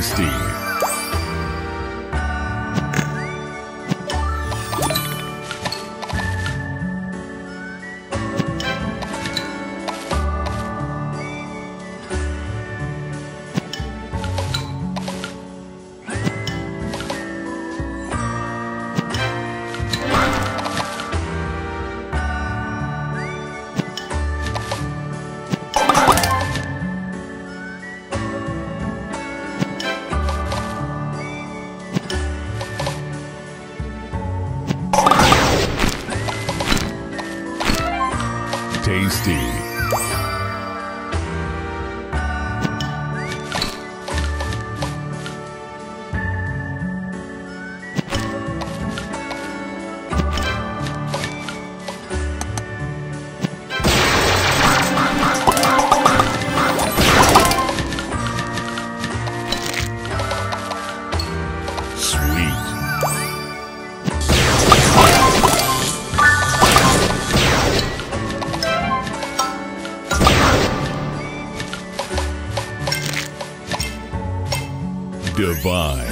Tasty. Tasty. Divine.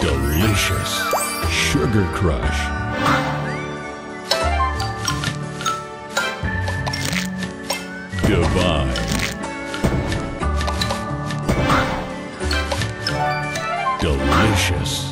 Delicious. Sugar Crush. Divine. Delicious.